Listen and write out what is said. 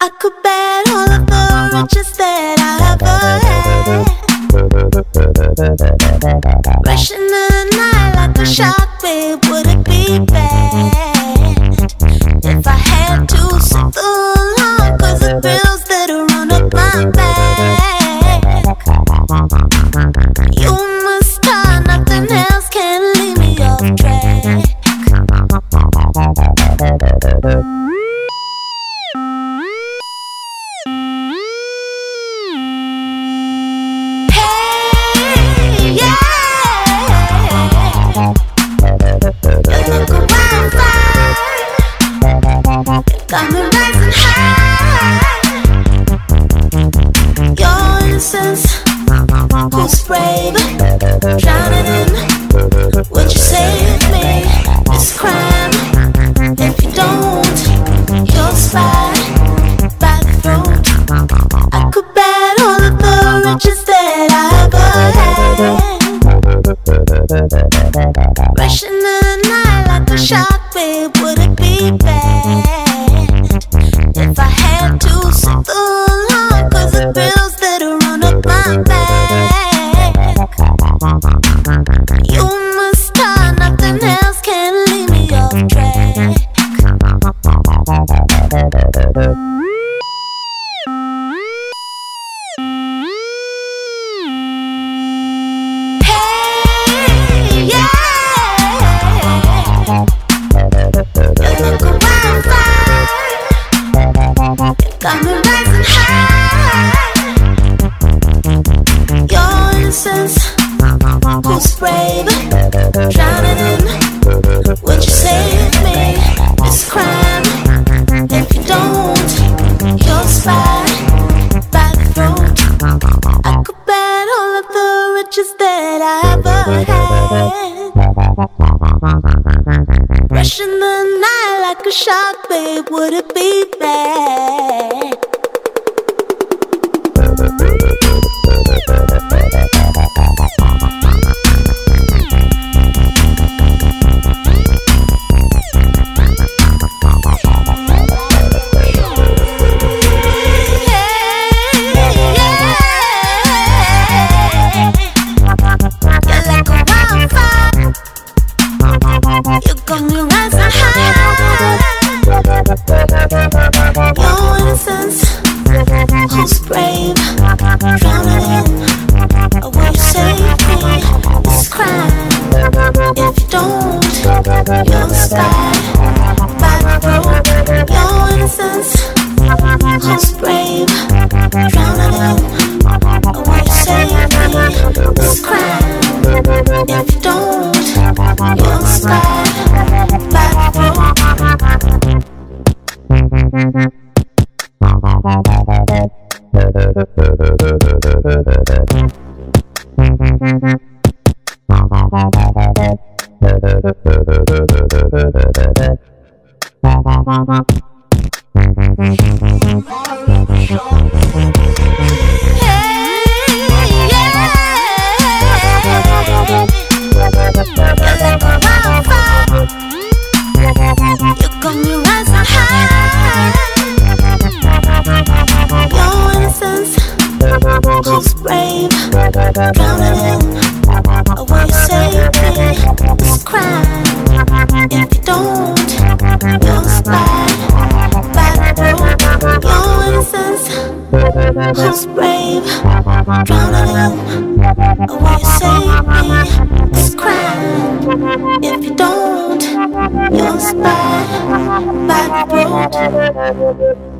I could bet all of the riches that I ever had. Rushing the night like a shark, babe, would it be bad if I had to sit the alarm? Cause the bills that are run up my back. I could bet all of the riches that I had. Rushing the night like a shark, babe, would it be bad if I had to sit the? Cause the bills that run up my back. You must nothing else can leave me. Got rising high. Your innocence, brave, drowning in. You me? Crime. If you don't, you'll spy. I could bet all of the riches that I ever had. Rushing the night like a shark, babe, would it be bad? Road. Your innocence, brave, drowning in. You me? This crime. If you don't, spy by road. Your innocence, who's brave, drowning who's brave, drowning in. Will you save me? This crime. If you don't, you'll spy by the road.